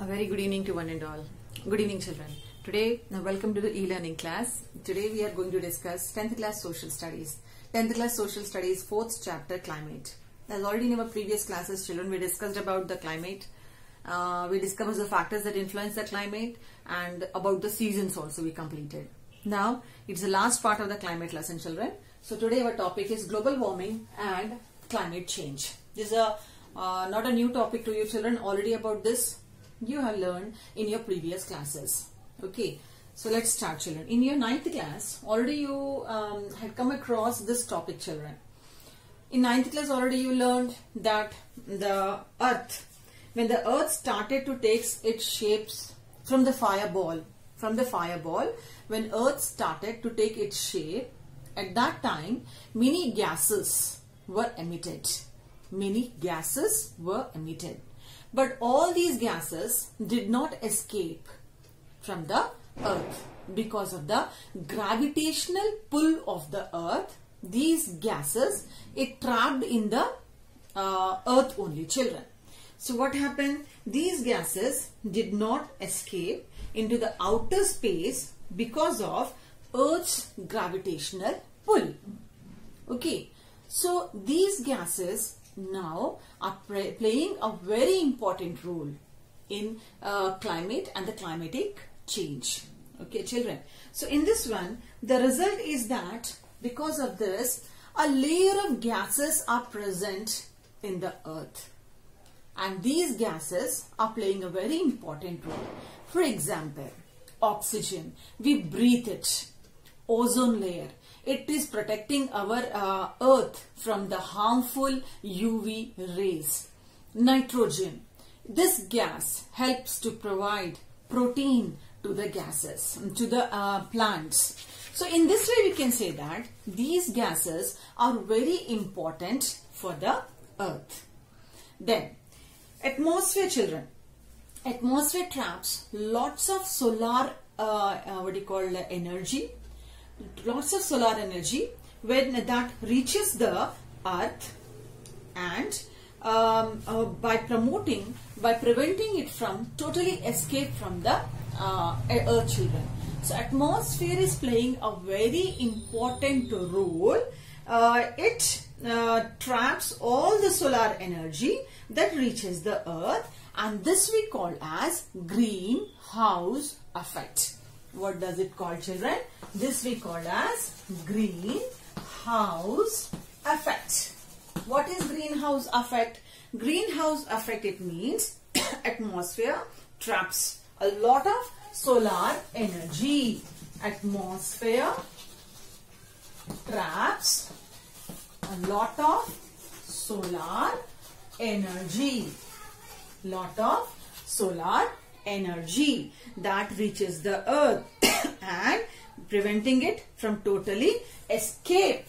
A very good evening to one and all. Good evening, children. Today, now welcome to the e-learning class. Today, we are going to discuss 10th class social studies. 10th class social studies, 4th chapter, climate. As already in our previous classes, children, we discussed about the climate. Uh, we discussed the factors that influence the climate and about the seasons also we completed. Now, it's the last part of the climate lesson, children. So, today our topic is global warming and climate change. This is a uh, not a new topic to you children. Already about this you have learned in your previous classes. Okay. So let's start children. In your ninth class, already you um, had come across this topic children. In ninth class already you learned that the earth, when the earth started to take its shapes from the fireball, from the fireball, when earth started to take its shape, at that time many gases were emitted. Many gases were emitted. But all these gases did not escape from the earth. Because of the gravitational pull of the earth these gases it trapped in the uh, earth only children. So what happened? These gases did not escape into the outer space because of earth's gravitational pull. Okay. So these gases now are playing a very important role in uh, climate and the climatic change. Okay children. So in this one the result is that because of this a layer of gases are present in the earth. And these gases are playing a very important role. For example oxygen. We breathe it. Ozone layer it is protecting our uh, earth from the harmful UV rays. Nitrogen. This gas helps to provide protein to the gases, to the uh, plants. So in this way we can say that these gases are very important for the earth. Then atmosphere children. Atmosphere traps lots of solar uh, uh what do you call energy lots of solar energy. When that reaches the earth and um, uh, by promoting by preventing it from totally escape from the uh, earth children. So atmosphere is playing a very important role. Uh, it uh, traps all the solar energy that reaches the earth and this we call as greenhouse effect what does it call children? This we call as greenhouse effect. What is greenhouse effect? Greenhouse effect it means atmosphere traps a lot of solar energy. Atmosphere traps a lot of solar energy. Lot of solar energy that reaches the earth and preventing it from totally escape.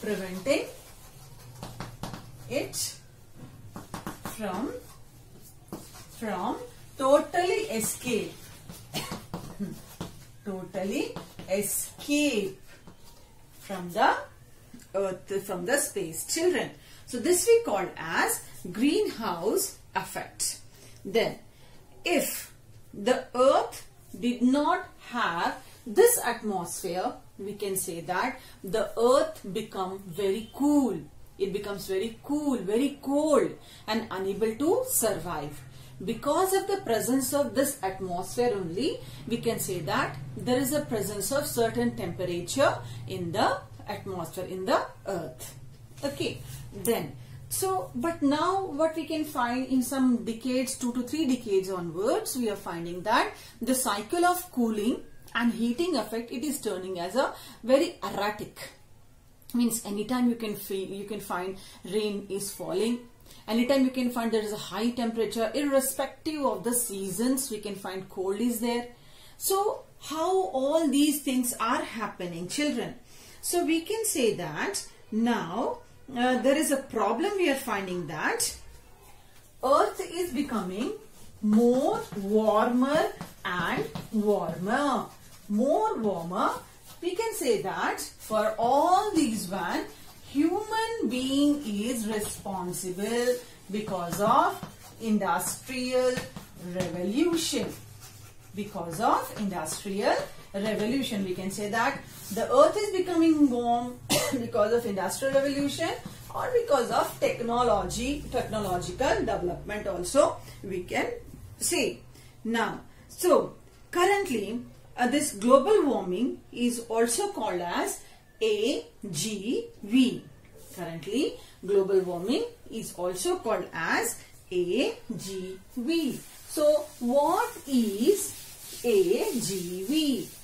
Preventing it from from totally escape. Totally escape from the earth from the space. Children. So this we call as greenhouse effect. Then if the earth did not have this atmosphere we can say that the earth become very cool. It becomes very cool very cold and unable to survive. Because of the presence of this atmosphere only we can say that there is a presence of certain temperature in the atmosphere in the earth. Okay then so, but now what we can find in some decades, two to three decades onwards, we are finding that the cycle of cooling and heating effect, it is turning as a very erratic. Means anytime you can feel, you can find rain is falling. Anytime you can find there is a high temperature, irrespective of the seasons, we can find cold is there. So, how all these things are happening, children? So, we can say that now uh, there is a problem. We are finding that earth is becoming more warmer and warmer. More warmer. We can say that for all these one human being is responsible because of industrial revolution. Because of industrial revolution. We can say that the earth is becoming warm because of industrial revolution or because of technology, technological development also we can say. Now, so currently uh, this global warming is also called as AGV. Currently, global warming is also called as AGV. So, what is AGV?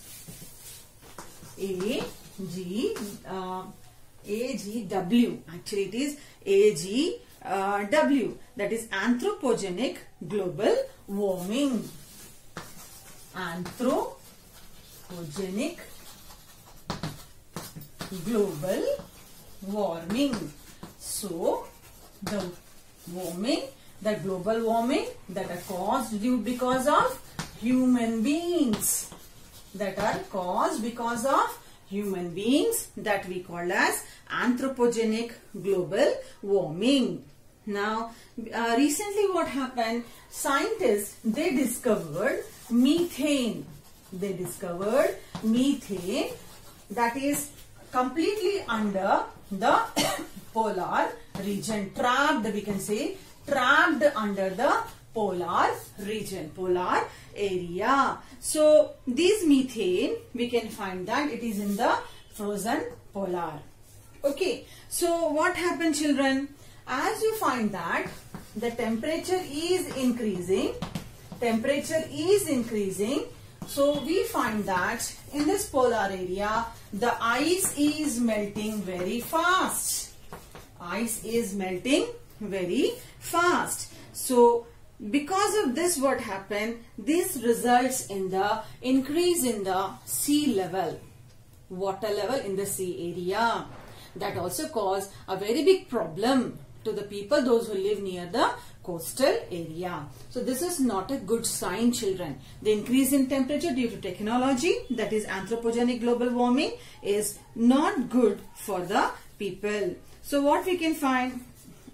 AG, uh, AGW. Actually, it is AGW. That is anthropogenic global warming. Anthropogenic global warming. So, the warming, the global warming that are caused due because of human beings. That are caused because of human beings that we call as anthropogenic global warming. Now, uh, recently what happened, scientists, they discovered methane. They discovered methane that is completely under the polar region. Trapped, we can say, trapped under the polar region, polar area. So, this methane, we can find that it is in the frozen polar. Okay, so what happened children? As you find that the temperature is increasing, temperature is increasing, so we find that in this polar area, the ice is melting very fast. Ice is melting very fast. So because of this what happened, this results in the increase in the sea level, water level in the sea area. That also cause a very big problem to the people, those who live near the coastal area. So this is not a good sign children. The increase in temperature due to technology that is anthropogenic global warming is not good for the people. So what we can find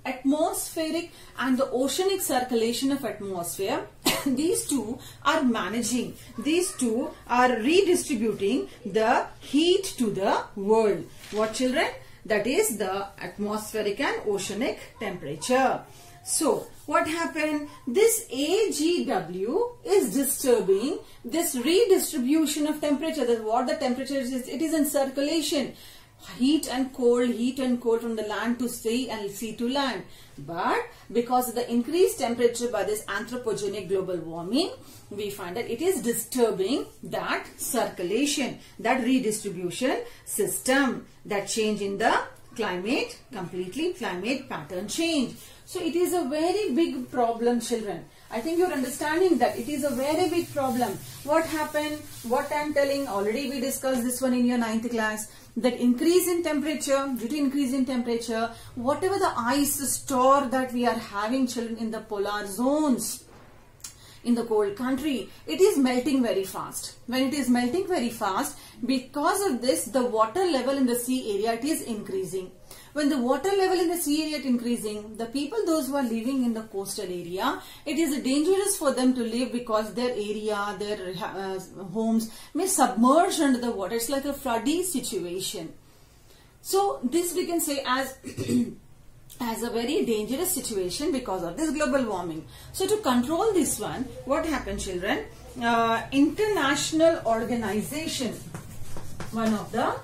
atmospheric and the oceanic circulation of atmosphere these two are managing these two are redistributing the heat to the world. What children? That is the atmospheric and oceanic temperature. So what happened? This AGW is disturbing this redistribution of temperature. That what the temperature is it is in circulation heat and cold, heat and cold from the land to sea and sea to land. But because of the increased temperature by this anthropogenic global warming, we find that it is disturbing that circulation, that redistribution system, that change in the climate, completely climate pattern change. So it is a very big problem children. I think you're understanding that it is a very big problem. What happened? What I'm telling, already we discussed this one in your ninth class that increase in temperature, due to increase in temperature, whatever the ice store that we are having children in the polar zones, in the cold country, it is melting very fast. When it is melting very fast, because of this, the water level in the sea area, it is increasing. When the water level in the sea area is increasing, the people, those who are living in the coastal area, it is dangerous for them to live because their area, their uh, homes may submerge under the water. It's like a floody situation. So this we can say as as a very dangerous situation because of this global warming. So to control this one, what happened children? Uh, international organization, one of the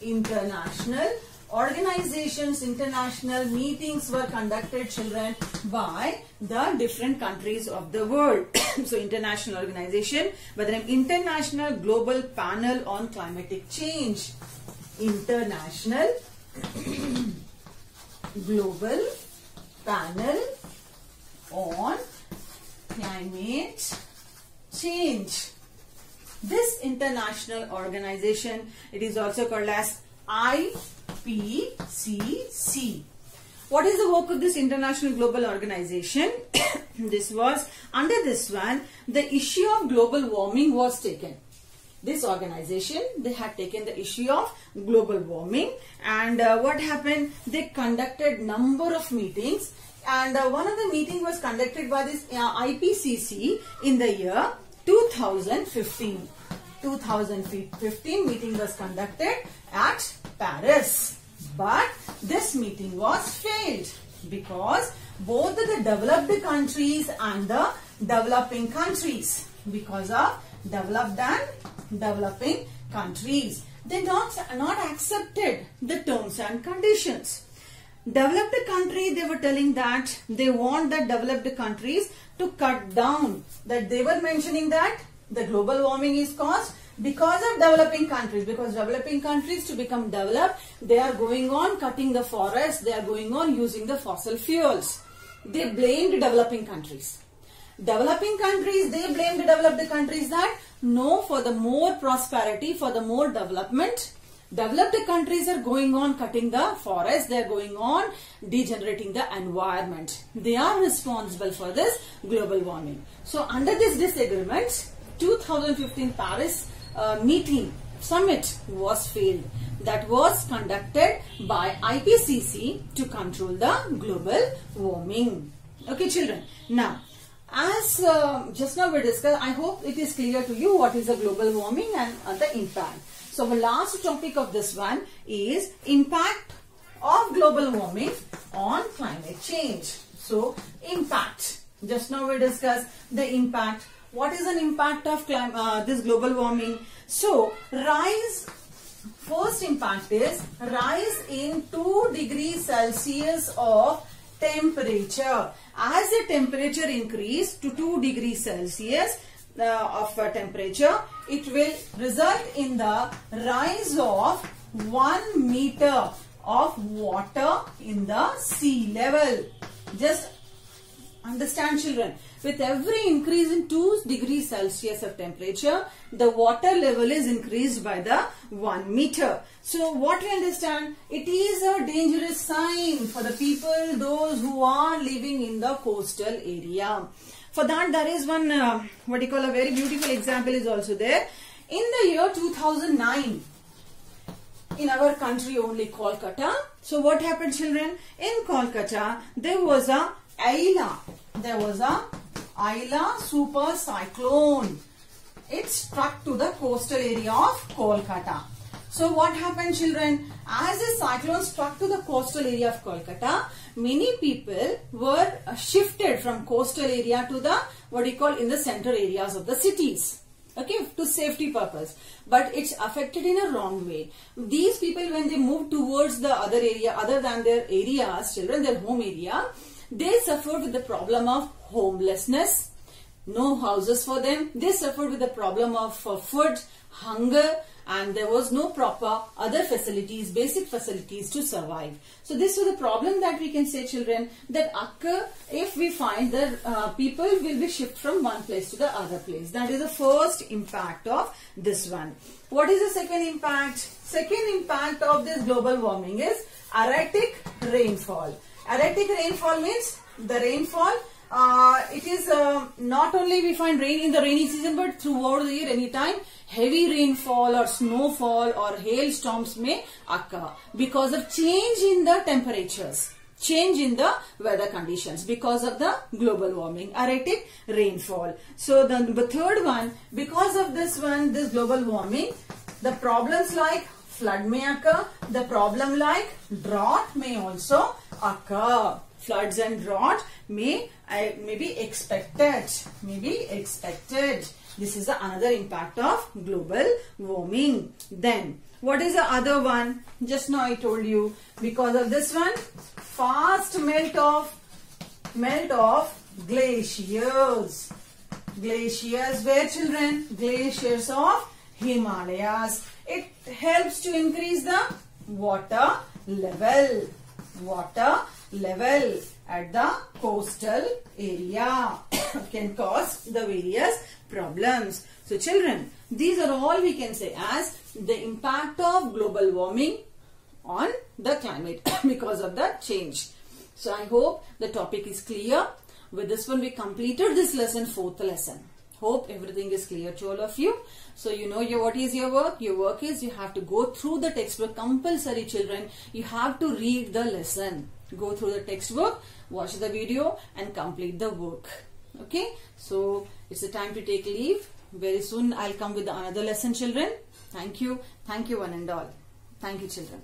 international organizations, international meetings were conducted children by the different countries of the world. so international organization by the name International Global Panel on Climatic Change. International Global Panel on Climate Change. This international organization, it is also called as IPCC. What is the work of this international global organization? this was, under this one, the issue of global warming was taken. This organization, they had taken the issue of global warming and uh, what happened? They conducted number of meetings and uh, one of the meeting was conducted by this uh, IPCC in the year 2015. 2015 meeting was conducted at Paris. But this meeting was failed because both the developed countries and the developing countries because of developed and developing countries they not not accepted the terms and conditions developed country they were telling that they want the developed countries to cut down that they were mentioning that the global warming is caused because of developing countries because developing countries to become developed they are going on cutting the forests they are going on using the fossil fuels. They blamed developing countries. Developing countries they blamed the developed countries that no for the more prosperity for the more development developed countries are going on cutting the forest they are going on degenerating the environment. They are responsible for this global warming. So under this disagreement 2015 paris meeting summit was failed that was conducted by IPCC to control the global warming. Okay children. Now as uh, just now we discussed, I hope it is clear to you what is the global warming and uh, the impact. So the last topic of this one is impact of global warming on climate change. So impact. Just now we discussed the impact what is an impact of uh, this global warming? So, rise, first impact is rise in 2 degrees Celsius of temperature. As the temperature increase to 2 degrees Celsius uh, of uh, temperature, it will result in the rise of 1 meter of water in the sea level. Just understand children with every increase in 2 degrees Celsius of temperature, the water level is increased by the 1 meter. So what we understand? It is a dangerous sign for the people, those who are living in the coastal area. For that there is one, uh, what you call a very beautiful example is also there. In the year 2009, in our country only Kolkata. So what happened children? In Kolkata, there was a Aila. There was a Aila super cyclone. It struck to the coastal area of Kolkata. So what happened children? As the cyclone struck to the coastal area of Kolkata, many people were uh, shifted from coastal area to the what you call in the center areas of the cities okay to safety purpose but it's affected in a wrong way these people when they move towards the other area other than their areas children their home area they suffered with the problem of homelessness, no houses for them. They suffered with the problem of uh, food, hunger, and there was no proper other facilities, basic facilities to survive. So this was the problem that we can say children that occur if we find that uh, people will be shifted from one place to the other place. That is the first impact of this one. What is the second impact? Second impact of this global warming is erratic rainfall. Erratic rainfall means the rainfall uh, it is uh, not only we find rain in the rainy season but throughout the year anytime heavy rainfall or snowfall or hailstorms may occur because of change in the temperatures change in the weather conditions because of the global warming erratic rainfall. So the, the third one because of this one this global warming the problems like flood may occur. The problem like drought may also occur. Floods and drought may uh, may be expected may be expected. This is the another impact of global warming. Then what is the other one? Just now i told you because of this one fast melt of melt of glaciers. Glaciers where children? Glaciers of himalayas it helps to increase the water level water level at the coastal area can cause the various problems. So children, these are all we can say as the impact of global warming on the climate because of the change. So I hope the topic is clear. With this one we completed this lesson, fourth lesson. Hope everything is clear to all of you. So you know your what is your work? Your work is you have to go through the textbook compulsory children. You have to read the lesson go through the textbook, watch the video and complete the work. Okay, so it's the time to take leave. Very soon I'll come with another lesson children. Thank you. Thank you one and all. Thank you children.